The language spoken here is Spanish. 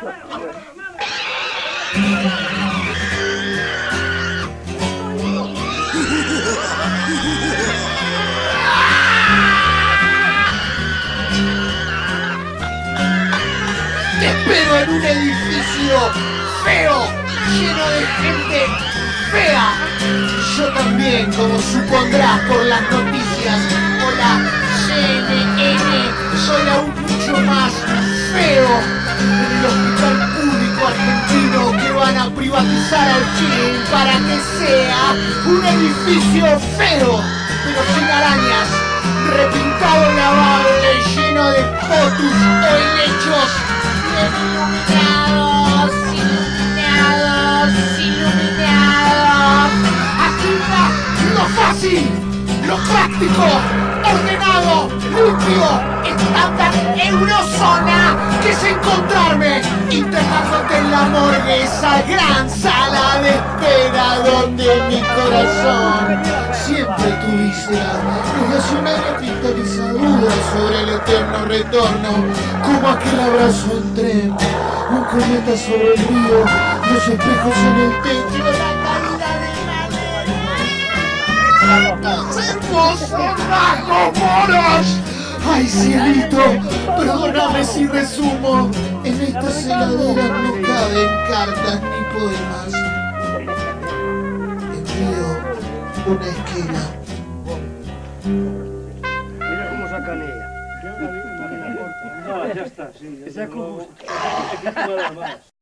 Te espero en un edificio feo, lleno de gente fea. Yo también, como supondrás por las noticias. Hola. Privatizar al fin para que sea un edificio feo, pero sin arañas, repintado lavable, lleno de fotos o helechos bien iluminados, iluminados, iluminados. Así va lo fácil, lo práctico, ordenado, limpio, estándar en esa gran sala de espera donde mi corazón siempre tuviste desde un año pintoniza dudas sobre el eterno retorno, como aquel abrazo en tren, un cometa sobre el río, los espejos en el techo, la caída de la. ¡Ay, cielito! Perdóname si resumo. En estas heladeras no caben cartas ni poemas. Envío una esquina. Mira cómo sacan ella. No, ya está, sí. Esa es como... Nada más.